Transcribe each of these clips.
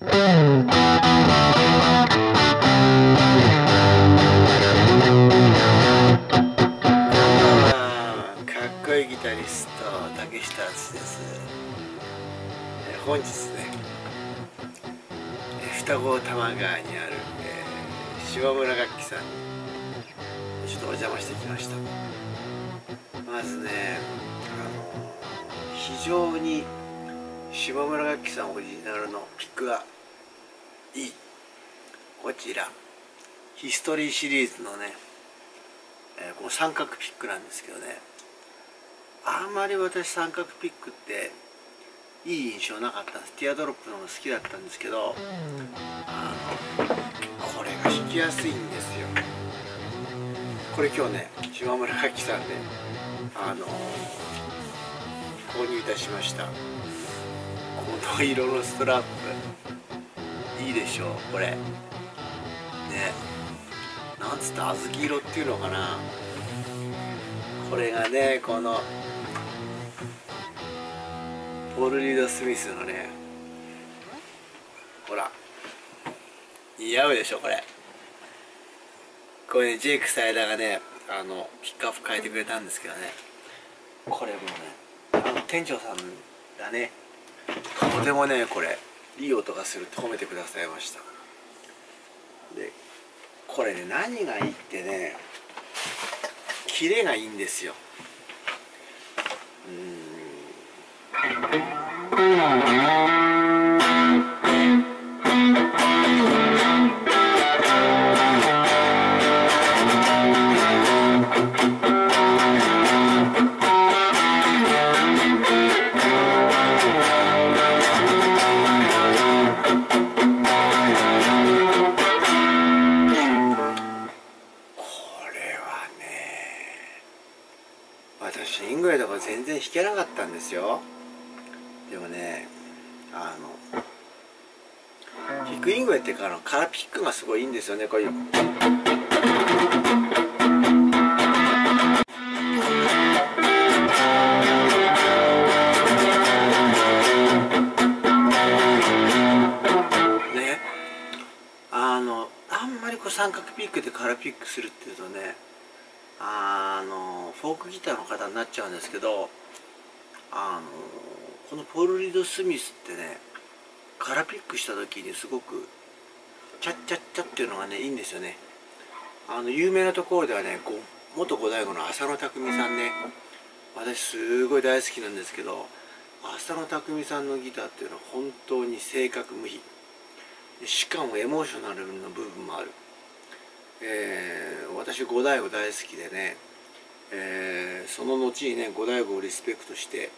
かっこいいギタリスト竹下敦です。本日ね双子玉川にある、えー島村楽器さんにちょっとお邪魔してきました。まずねあの非常に島村楽器さんオリジナルのピックがいい。こちら。ヒストリーシリーズのねえーこの三角ピックなんですけどね。あんまり私三角ピックっていい印象なかったんです。ティアドロップの方が好きだったんですけどあのこれが弾きやすいんですよ。これ今日ね島村楽器さんであの購入いたしました。この色のストラップいいでしょうこれ。ね。なんつった小豆色っていうのかな。これがねこのポール・リード・スミスのねほら。似合うでしょこれ。これねジェイク・サイダーがねあのピックアップ変えてくれたんですけどね。これもねあの店長さんだね。とてもねこれ。いい音がするって褒めてくださいました。でこれね何がいいってねキレがいいんですよ。うん。私イングレとか全然弾けなかったんですよ。でもねあの弾くイングレっていうかあのカラピックがすごいいいんですよね。こういう。ね。あのあんまりこう三角ピックでカラピックするっていうとねあのフォークギターの方になっちゃうんですけどあのこのポール・リード・スミスってねカラピックした時にすごくチャッチャッチャっていうのがねいいんですよね。あの有名なところではね元五代五の浅野匠さんね私すごい大好きなんですけど浅野匠さんのギターっていうのは本当に正確無比。しかもエモーショナルな部分もある、えー私五代五大好きでね、えーその後にね五代五をリスペクトして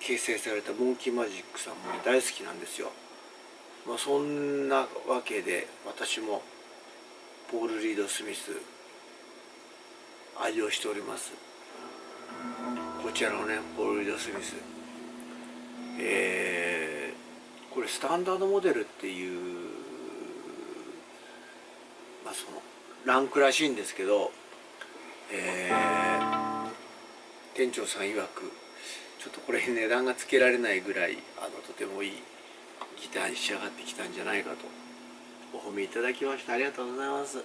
形成されたモンキーマジックさんも大好きなんですよ、まあ、そんなわけで私もポール・リード・スミス愛用しております。こちらのねポール・リード・スミス。えーこれスタンダードモデルっていうまあそのランクらしいんですけど、えー店長さん曰くちょっとこれ値段がつけられないぐらいあのとてもいいギターに仕上がってきたんじゃないかとお褒めいただきました。ありがとうございます。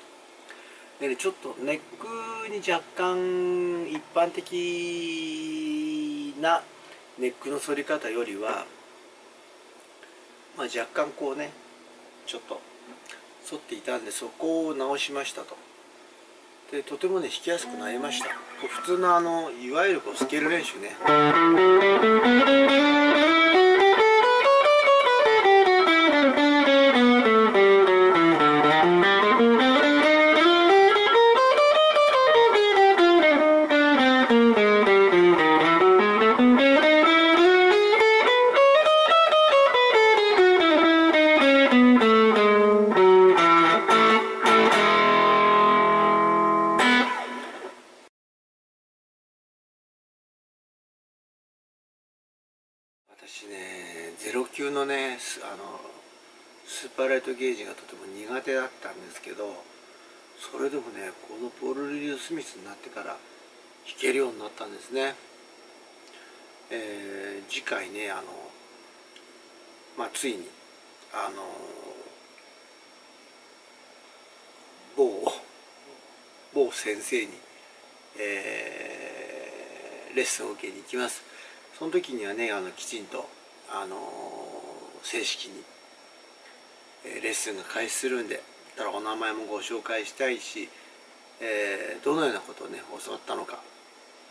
でねちょっとネックに若干一般的なネックの反り方よりはまあ、若干こうねちょっと反っていたんでそこを直しましたと。でとてもね弾きやすくなりました。こう普通のあのいわゆるこうスケール練習ね。私ねゼロ級のねスあのスーパーライトゲージがとても苦手だったんですけどそれでもねこのポール・リリー・スミスになってから弾けるようになったんですね、えー次回ねあのまあついにあの某某先生に、えー、レッスンを受けに行きます。その時にはねあのきちんと、あの正式に、えー、レッスンが開始するんでたらお名前もご紹介したいし、えー、どのようなことをね教わったのか、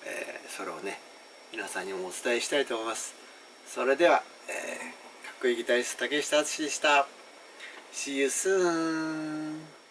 えー、それをね皆さんにもお伝えしたいと思いますそれでは、えー、かっこいいギタリスト竹下敦でした See you soon!